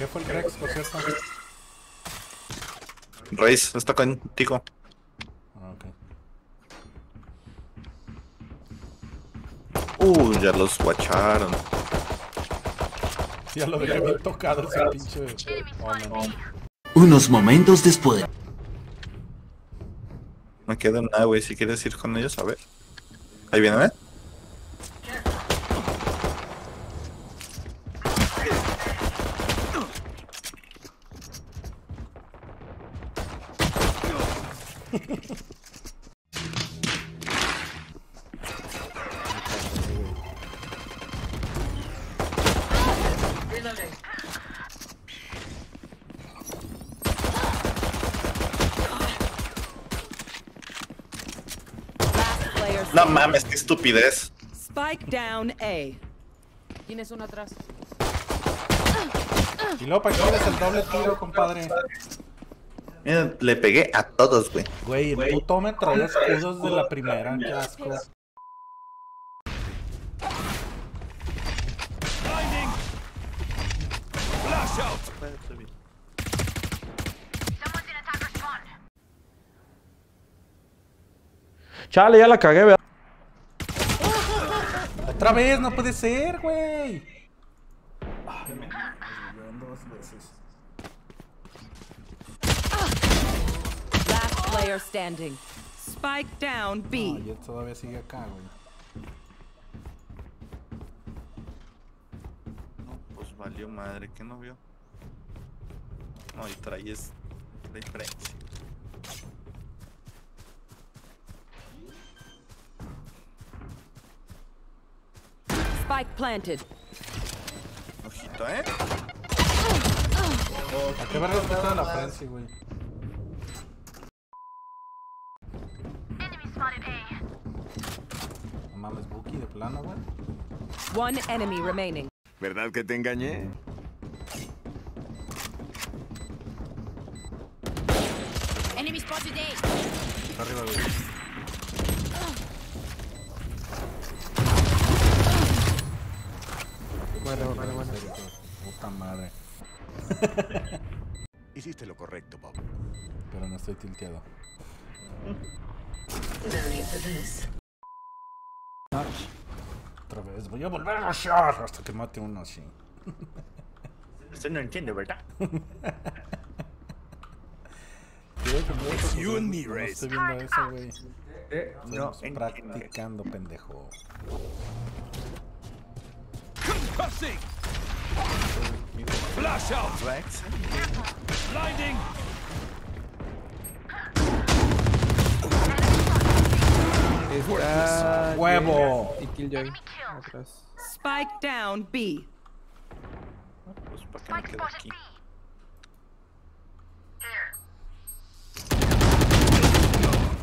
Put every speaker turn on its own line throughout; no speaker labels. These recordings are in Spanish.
¿Qué fue el Rex, por cierto?
Reis, está contigo.
Ah, ok.
Uh, ya los guacharon.
Ya lo dejé bien tocado ese pinche.
Unos momentos después.
No queda nada, güey. Si quieres ir con ellos, a ver. Ahí viene, ¿eh?
Last player
No
standing.
Mames, qué estupidez.
Spike down A.
Tienes uno atrás.
Y luego para que el doble tiro, compadre.
Mira, le pegué a todos, güey.
Güey, el puto Omen traía escudos de la primera, qué asco.
Chale, ya la cagué, ¿verdad?
Otra vez, no puede ser, güey. Ay, me desvió dos veces.
Last player standing. Spike down
No,
B.
y él todavía sigue acá, güey.
No, pues valió madre, que no vio? No, y traes la diferencia.
Spike planted.
Ojito, ¿eh?
¿A qué verga está la Frenzy, güey? No mames, Buki de plano, güey.
One enemy remaining.
¿Verdad que te engañé?
Está arriba, güey.
Bueno.
Puta madre.
Hiciste lo correcto, Bob.
Pero no estoy tilteado. Otra vez, voy a volver a rushar hasta que mate uno así.
Usted no entiende, ¿verdad?
You and me,
no estoy viendo eso, güey.
No,
Estamos practicando, pendejo.
Concussing! Flash out!
Rex.
Blinding!
Está.
¡Huevo!
Y Killjoy. Atrás.
Spike down B.
Pues para que me aquí.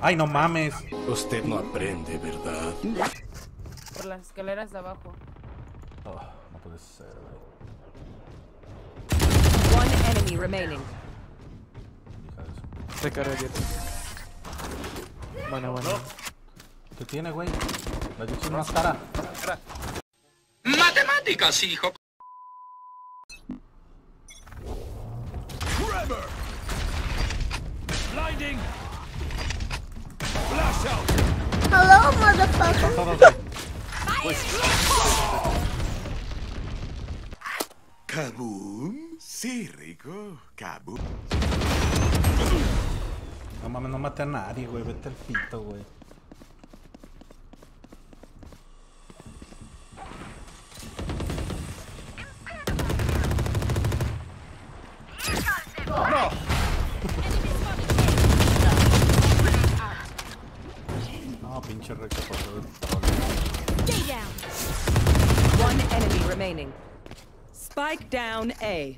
¡Ay, no mames!
Usted no aprende, ¿verdad?
Por las escaleras de abajo.
Oh, puede ser.
One enemy remaining.
Hija de su-
Se carga abierto. Bueno, bueno.
¿Qué tiene, güey? La Yuchi es más cara.
Trevor! Blinding! Flash out!
Todos, güey.
¿Kaboom? Sí, rico. Kaboom.
No mames, no mate a nadie, güey. Vete al pito, güey. No, pinche Rex por todo el troll.
One enemy remaining. Spike down A.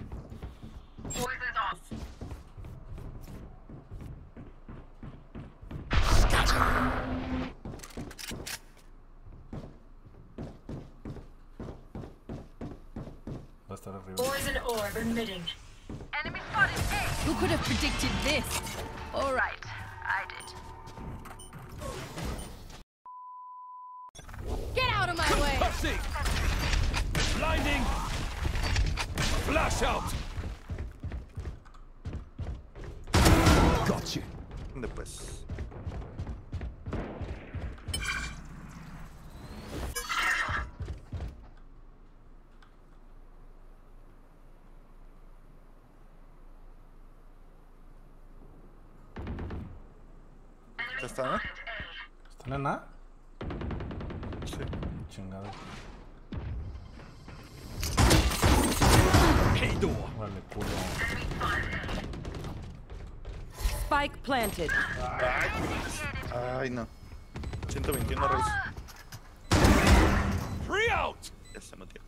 Va a estar.
Poison orb emitting.
Enemy spotted A.
Who could have predicted this?
All right, I did.
Get out of my way!
Blinding! Flash out! Got
you. The bus. ¿Está, no?
Eh? ¿Está, no?
Sí.
Chingado.
Door.
Vale, culo.
Spike planted.
Ay, no. 121 reis.
Three out.
Ya se metió.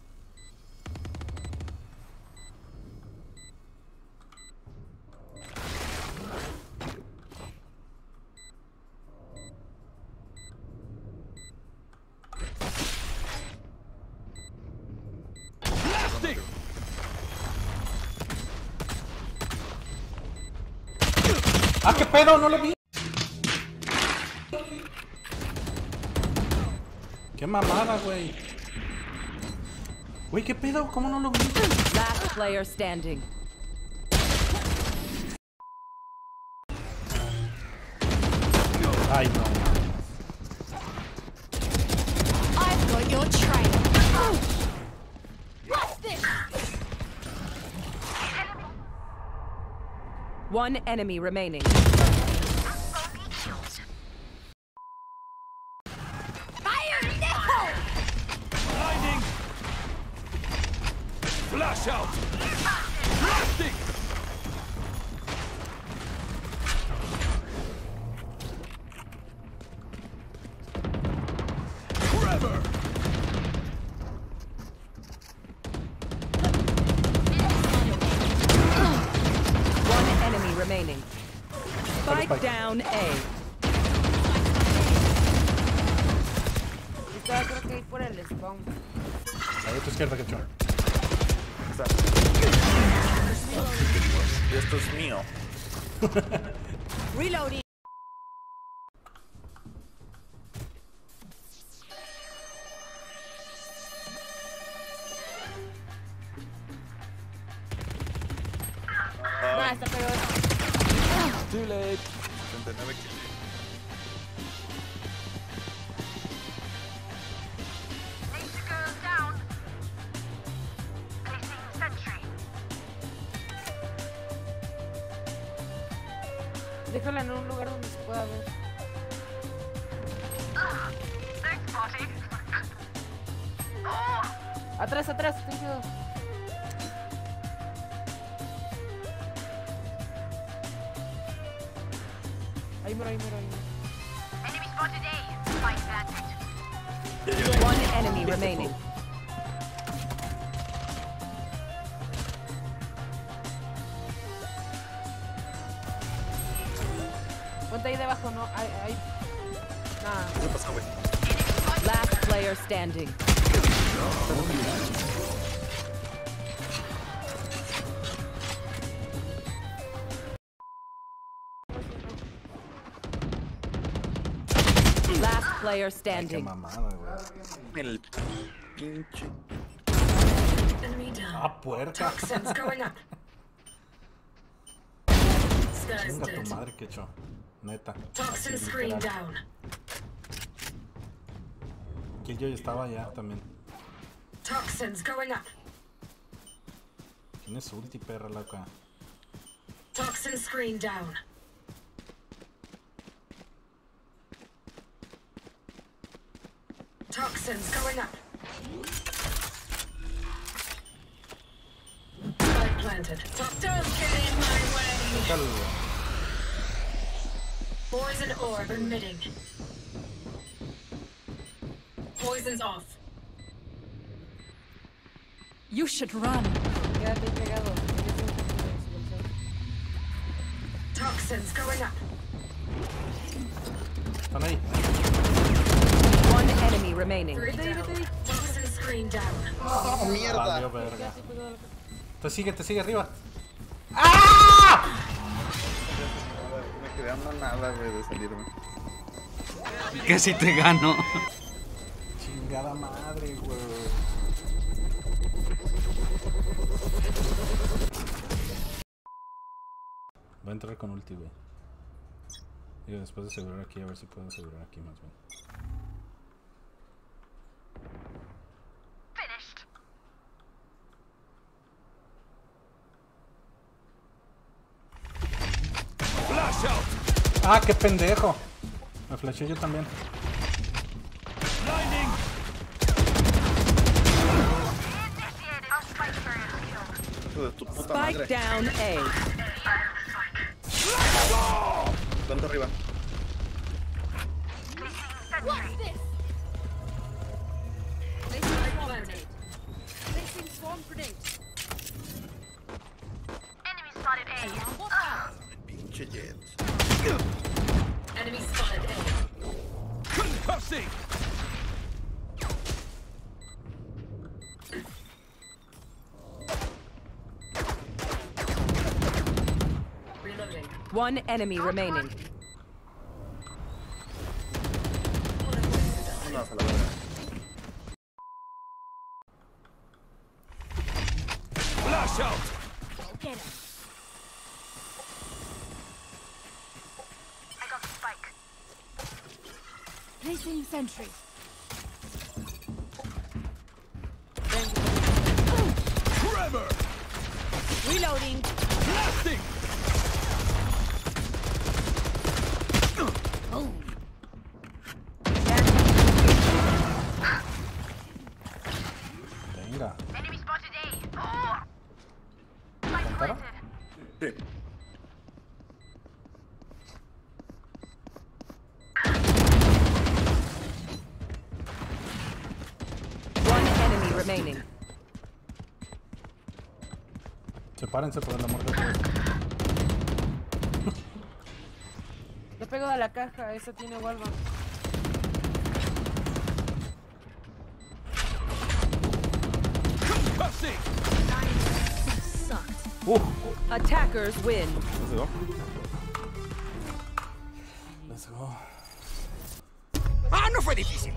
¡Ah, qué pedo! ¡No lo vi! ¡Qué mamada, güey! Güey, ¿qué pedo? ¿Cómo no lo vi?
Last player standing.
Ay, no.
One enemy remaining.
Fire in the hole!
Blinding. Flash out. Blasting.
Spike down A.
Estaba creo que ahí por el spawn.
Ahí a tu izquierda, que chon.
Está. Y esto es mío.
Reloading.
Ah, está peor.
Too late.
79 kills.
Laser girl down. Placing sentry.
Déjala en un lugar donde se pueda ver. Atrás, atrás, ten cuidado.
Enemy spotted A. Planted.
One enemy remaining.
Ponte ahí debajo, no, ahí, ahí. Nah.
¿Qué pasa, güey?
Last player standing. Oh, player standing.
mamada, güey.
El pinche.
Down.
Ah, puerca.
Toxins going up. Sky's
Chinga tu madre, que hecho. Neta.
Down.
Killjoy estaba allá también.
Toxins going up.
Tienes ulti, perra loca.
Toxin screen down. Toxins going up. Spike planted. Don't get in my way.
Déjalo.
Poison orb emitting. Poison's off.
You should run.
Quédate ahí pegado.
Toxins going up.
Están ahí.
One enemy remaining.
Screen down.
Valió verga. Te sigue, te sigue arriba.
Me quedé a una nada, güey, de salirme.
Casi te gano.
Chingada madre, güey. Voy a entrar con ulti, güey. Digo, después de asegurar aquí, a ver si puedo asegurar aquí más bien. ¡Ah, qué pendejo! Me flasheé yo también.
Spike carrier is killed.
Hijo de tu puta
Spike
madre.
down A.
Planta arriba. Pinche jet.
Enemy spotted A.
Concussing!
Reloading.
One enemy remaining.
Vámonos a la verga.
Flash out!
I
Placing sentry.
Remaining.
Sepárense por el amor de Dios.
Le pego a la caja, esa tiene.
Concussing!
¡Uh!
Attackers win.
Let's go. Let's go.
¡Ah, no fue difícil!